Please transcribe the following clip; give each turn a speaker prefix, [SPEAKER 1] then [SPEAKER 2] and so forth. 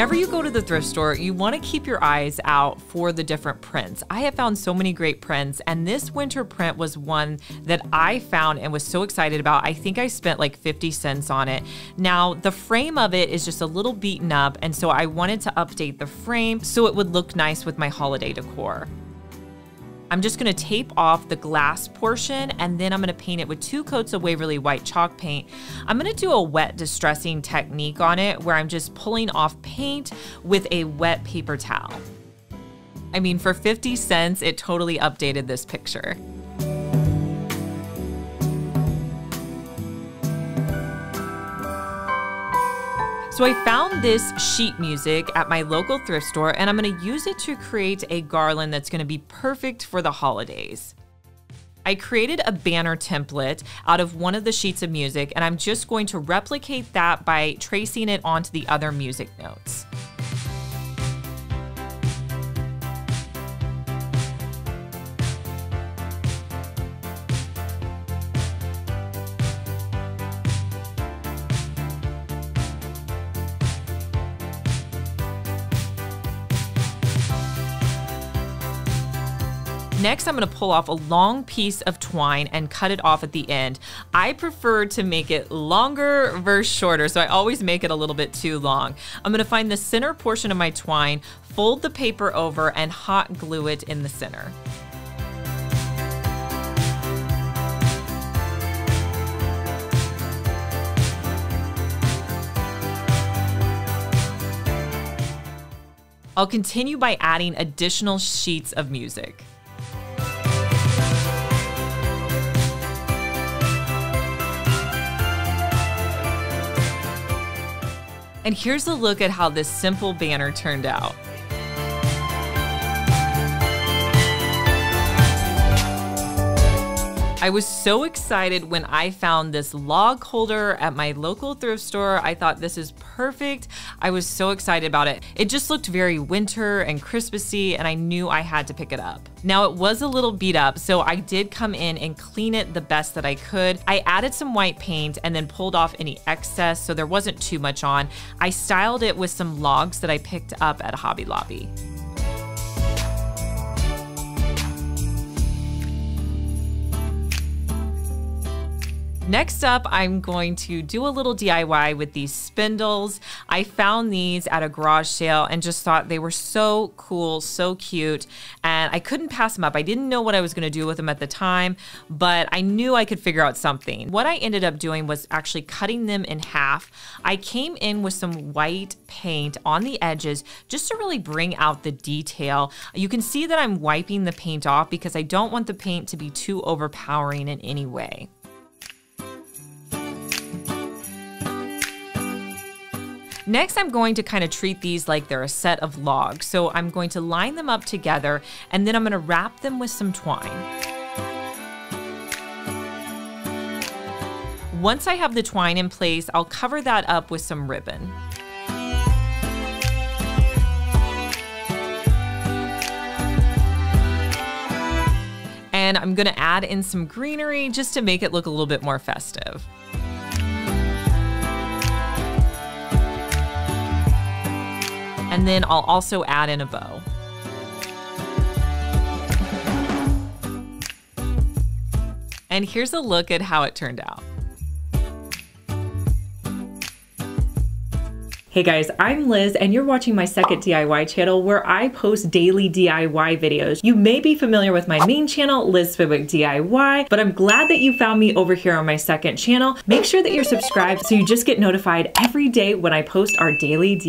[SPEAKER 1] Whenever you go to the thrift store, you want to keep your eyes out for the different prints. I have found so many great prints, and this winter print was one that I found and was so excited about. I think I spent like 50 cents on it. Now, the frame of it is just a little beaten up, and so I wanted to update the frame so it would look nice with my holiday decor. I'm just gonna tape off the glass portion and then I'm gonna paint it with two coats of Waverly White chalk paint. I'm gonna do a wet distressing technique on it where I'm just pulling off paint with a wet paper towel. I mean, for 50 cents, it totally updated this picture. So I found this sheet music at my local thrift store and I'm gonna use it to create a garland that's gonna be perfect for the holidays. I created a banner template out of one of the sheets of music and I'm just going to replicate that by tracing it onto the other music notes. Next, I'm gonna pull off a long piece of twine and cut it off at the end. I prefer to make it longer versus shorter, so I always make it a little bit too long. I'm gonna find the center portion of my twine, fold the paper over, and hot glue it in the center. I'll continue by adding additional sheets of music. And here's a look at how this simple banner turned out. I was so excited when I found this log holder at my local thrift store. I thought this is perfect. I was so excited about it. It just looked very winter and Christmassy and I knew I had to pick it up. Now it was a little beat up, so I did come in and clean it the best that I could. I added some white paint and then pulled off any excess so there wasn't too much on. I styled it with some logs that I picked up at Hobby Lobby. Next up, I'm going to do a little DIY with these spindles. I found these at a garage sale and just thought they were so cool, so cute, and I couldn't pass them up. I didn't know what I was gonna do with them at the time, but I knew I could figure out something. What I ended up doing was actually cutting them in half. I came in with some white paint on the edges just to really bring out the detail. You can see that I'm wiping the paint off because I don't want the paint to be too overpowering in any way. Next, I'm going to kind of treat these like they're a set of logs. So I'm going to line them up together and then I'm gonna wrap them with some twine. Once I have the twine in place, I'll cover that up with some ribbon. And I'm gonna add in some greenery just to make it look a little bit more festive. And then I'll also add in a bow. And here's a look at how it turned out. Hey guys, I'm Liz and you're watching my second DIY channel where I post daily DIY videos. You may be familiar with my main channel, Liz Fenwick DIY, but I'm glad that you found me over here on my second channel. Make sure that you're subscribed so you just get notified every day when I post our daily DIY